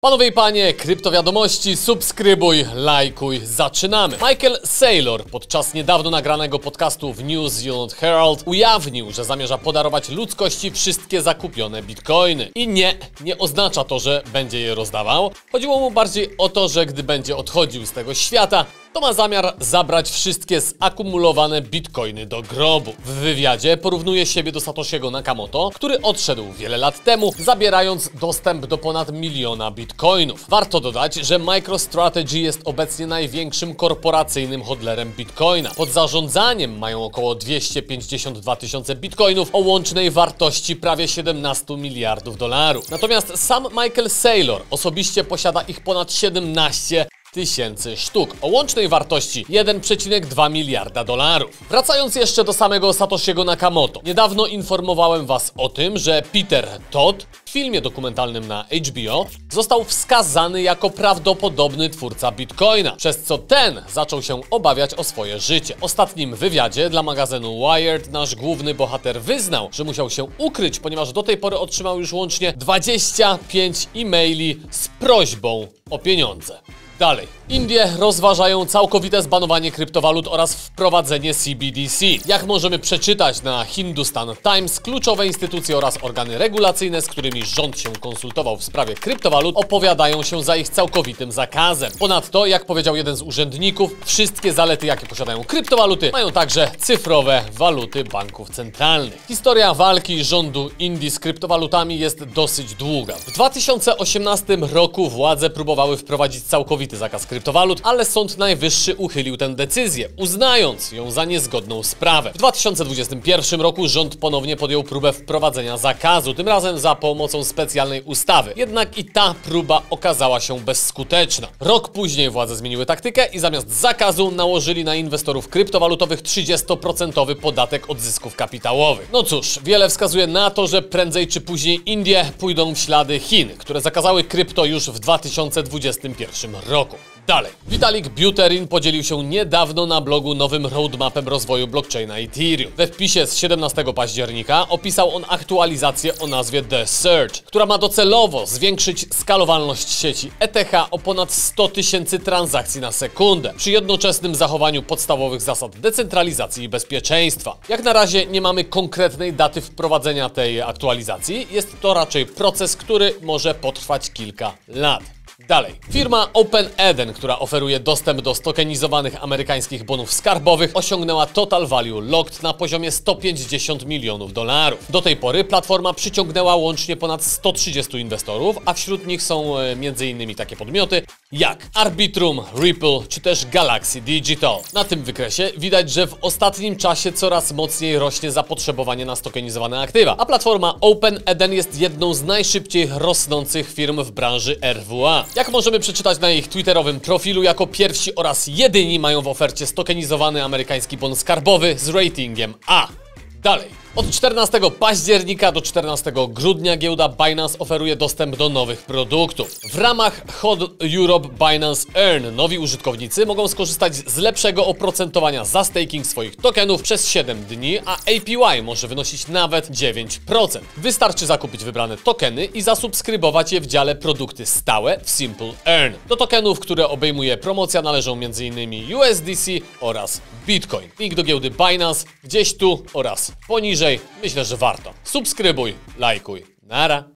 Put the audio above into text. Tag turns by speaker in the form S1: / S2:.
S1: Panowie i panie, kryptowiadomości, subskrybuj, lajkuj, zaczynamy. Michael Saylor podczas niedawno nagranego podcastu w New Zealand Herald ujawnił, że zamierza podarować ludzkości wszystkie zakupione bitcoiny. I nie, nie oznacza to, że będzie je rozdawał. Chodziło mu bardziej o to, że gdy będzie odchodził z tego świata, to ma zamiar zabrać wszystkie zakumulowane bitcoiny do grobu. W wywiadzie porównuje siebie do Satoshiego Nakamoto, który odszedł wiele lat temu, zabierając dostęp do ponad miliona bitcoinów. Warto dodać, że MicroStrategy jest obecnie największym korporacyjnym hodlerem bitcoina. Pod zarządzaniem mają około 252 tysiące bitcoinów o łącznej wartości prawie 17 miliardów dolarów. Natomiast sam Michael Saylor osobiście posiada ich ponad 17 tysięcy sztuk o łącznej wartości 1,2 miliarda dolarów. Wracając jeszcze do samego Satoshiego Nakamoto. Niedawno informowałem Was o tym, że Peter Todd w filmie dokumentalnym na HBO został wskazany jako prawdopodobny twórca Bitcoina, przez co ten zaczął się obawiać o swoje życie. W ostatnim wywiadzie dla magazynu Wired nasz główny bohater wyznał, że musiał się ukryć, ponieważ do tej pory otrzymał już łącznie 25 e-maili z prośbą o pieniądze. Dalej. Indie rozważają całkowite zbanowanie kryptowalut oraz wprowadzenie CBDC. Jak możemy przeczytać na Hindustan Times, kluczowe instytucje oraz organy regulacyjne, z którymi rząd się konsultował w sprawie kryptowalut, opowiadają się za ich całkowitym zakazem. Ponadto, jak powiedział jeden z urzędników, wszystkie zalety, jakie posiadają kryptowaluty, mają także cyfrowe waluty banków centralnych. Historia walki rządu Indii z kryptowalutami jest dosyć długa. W 2018 roku władze próbowały wprowadzić całkowity zakaz kryptowalut, ale Sąd Najwyższy uchylił tę decyzję, uznając ją za niezgodną sprawę. W 2021 roku rząd ponownie podjął próbę wprowadzenia zakazu, tym razem za pomocą specjalnej ustawy. Jednak i ta próba okazała się bezskuteczna. Rok później władze zmieniły taktykę i zamiast zakazu nałożyli na inwestorów kryptowalutowych 30% podatek od zysków kapitałowych. No cóż, wiele wskazuje na to, że prędzej czy później Indie pójdą w ślady Chin, które zakazały krypto już w 2021 roku. Dalej. Vitalik Buterin podzielił się niedawno na blogu nowym roadmapem rozwoju blockchaina Ethereum. We wpisie z 17 października opisał on aktualizację o nazwie The Surge, która ma docelowo zwiększyć skalowalność sieci ETH o ponad 100 tysięcy transakcji na sekundę, przy jednoczesnym zachowaniu podstawowych zasad decentralizacji i bezpieczeństwa. Jak na razie nie mamy konkretnej daty wprowadzenia tej aktualizacji, jest to raczej proces, który może potrwać kilka lat. Dalej. Firma OpenEden, która oferuje dostęp do stokenizowanych amerykańskich bonów skarbowych, osiągnęła total value locked na poziomie 150 milionów dolarów. Do tej pory platforma przyciągnęła łącznie ponad 130 inwestorów, a wśród nich są e, m.in. takie podmioty jak Arbitrum, Ripple czy też Galaxy Digital. Na tym wykresie widać, że w ostatnim czasie coraz mocniej rośnie zapotrzebowanie na stokenizowane aktywa, a platforma OpenEden jest jedną z najszybciej rosnących firm w branży RWA. Jak możemy przeczytać na ich twitterowym profilu, jako pierwsi oraz jedyni mają w ofercie stokenizowany amerykański bon skarbowy z ratingiem A. Dalej. Od 14 października do 14 grudnia giełda Binance oferuje dostęp do nowych produktów. W ramach Hot Europe Binance Earn nowi użytkownicy mogą skorzystać z lepszego oprocentowania za staking swoich tokenów przez 7 dni, a APY może wynosić nawet 9%. Wystarczy zakupić wybrane tokeny i zasubskrybować je w dziale produkty stałe w Simple Earn. Do tokenów, które obejmuje promocja należą m.in. USDC oraz Bitcoin. Link do giełdy Binance gdzieś tu oraz poniżej. Myślę, że warto. Subskrybuj, lajkuj. Nara.